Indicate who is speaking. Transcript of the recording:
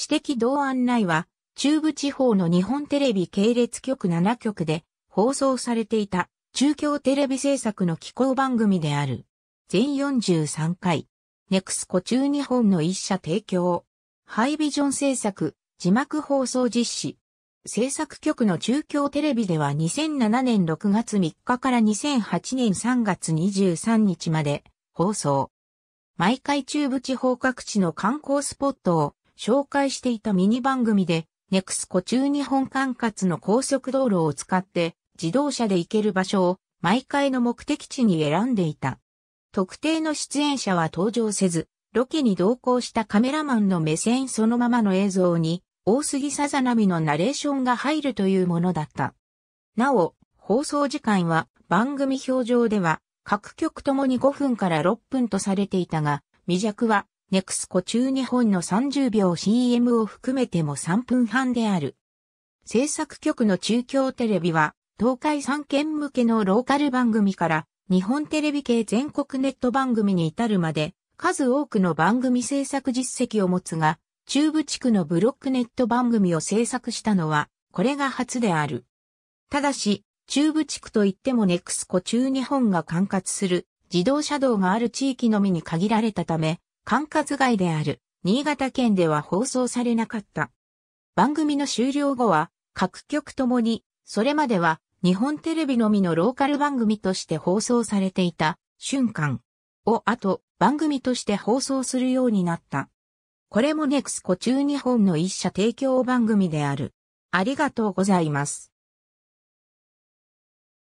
Speaker 1: 指摘同案内は、中部地方の日本テレビ系列局7局で放送されていた中京テレビ制作の機構番組である。全43回。ネクスコ中日本の一社提供。ハイビジョン制作、字幕放送実施。制作局の中京テレビでは2007年6月3日から2008年3月23日まで放送。毎回中部地方各地の観光スポットを紹介していたミニ番組でネクスコ中日本管轄の高速道路を使って自動車で行ける場所を毎回の目的地に選んでいた。特定の出演者は登場せず、ロケに同行したカメラマンの目線そのままの映像に、大杉さざ波のナレーションが入るというものだった。なお、放送時間は番組表上では各局ともに5分から6分とされていたが、未弱はネクスコ中日本の30秒 CM を含めても3分半である。制作局の中京テレビは、東海3県向けのローカル番組から、日本テレビ系全国ネット番組に至るまで、数多くの番組制作実績を持つが、中部地区のブロックネット番組を制作したのは、これが初である。ただし、中部地区といってもネクスコ中日本が管轄する自動車道がある地域のみに限られたため、管轄外である新潟県では放送されなかった。番組の終了後は各局ともにそれまでは日本テレビのみのローカル番組として放送されていた瞬間を後番組として放送するようになった。これもネクスコ中日本の一社提供番組である。ありがとうございます。